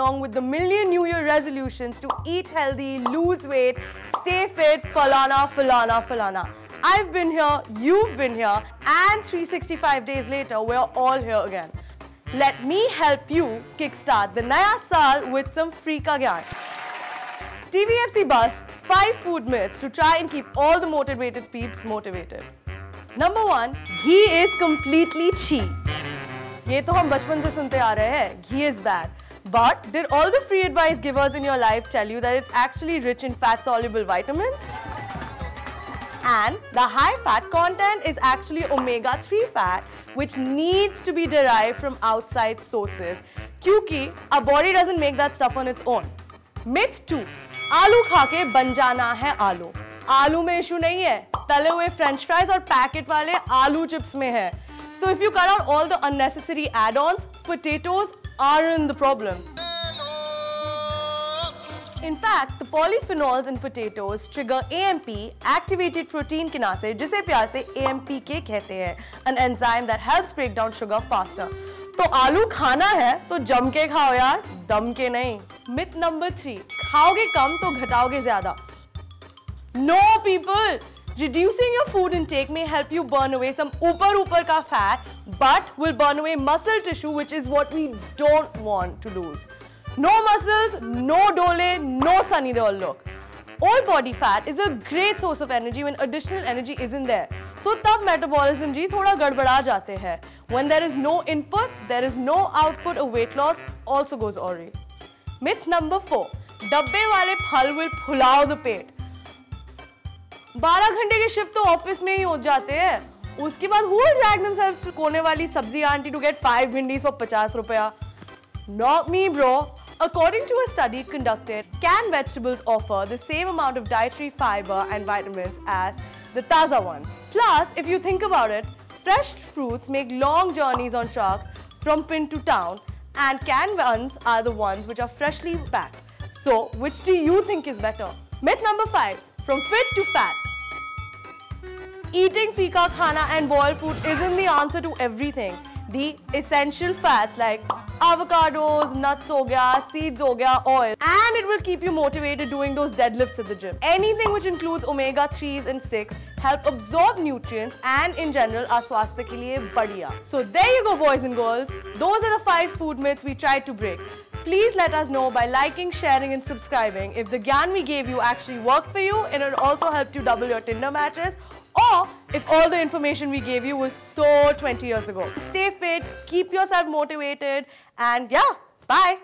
along with the million New Year resolutions to eat healthy, lose weight, stay fit, falana, falana, falana. I've been here, you've been here, and 365 days later, we're all here again. Let me help you kickstart the Naya Saal with some free ka gyan. TVFC busts 5 food myths to try and keep all the motivated peeps motivated. Number 1, ghee is completely cheap. ये तो हम बचपन से सुनते आ रहे हैं ghee is bad but did all the free advice givers in your life tell you that it's actually rich in fat soluble vitamins and the high fat content is actually omega 3 fat which needs to be derived from outside sources क्योंकि our body doesn't make that stuff on its own myth 2 आलू खा के बन जाना है आलू आलू में इशू नहीं है तले हुए फ्रेंच फ्राइज और पैकेट वाले आलू चिप्स में है So if you cut out all the unnecessary add-ons, potatoes aren't the problem. In fact, the polyphenols in potatoes trigger AMP, activated protein kinase, जिसे प्यार से AMPK कहते हैं, an enzyme that helps break down sugar faster. तो आलू खाना है तो जम के खाओ यार दम के नहीं मिथ नंबर थ्री खाओगे कम तो घटाओगे ज़्यादा no people Reducing your food intake may help you burn away some upar upar ka fat but will burn away muscle tissue which is what we don't want to lose. No muscles, no dole, no Sunny Deol look. All body fat is a great source of energy when additional energy isn't there. So tab metabolism ji thoda gadbada jate hai. When there is no input, there is no output of weight loss also goes awry. Myth number 4. Dabbe wale phal will phulao the pet. बारह घंटे के shift तो office में ही हो जाते हैं उसके बाद हु कोने वाली सब्ज़ी aunty to get five bhindis for पचास रुपया Not me, bro. According to a study conducted, canned vegetables offer the same amount of dietary fiber and vitamins as the taza ones. Plus, if you think about it, fresh fruits make long journeys on trucks from pin to town and canned ones are the ones which are freshly packed. So, which do you think is better? Myth number 5. From fit to fat. Eating fika khana and boiled food isn't the answer to everything. The essential fats like avocados, nuts ho gaya, seeds ho gaya, oil. And it will keep you motivated doing those deadlifts at the gym. Anything which includes omega-3s and 6 help absorb nutrients and in general our swasthya ke liye badiya. So there you go boys and girls. Those are the 5 food myths we tried to break. Please let us know by liking, sharing and subscribing if the gyan we gave you actually worked for you and it also helped you double your Tinder matches or if all the information we gave you was so 20 years ago. Stay fit, keep yourself motivated and yeah, bye.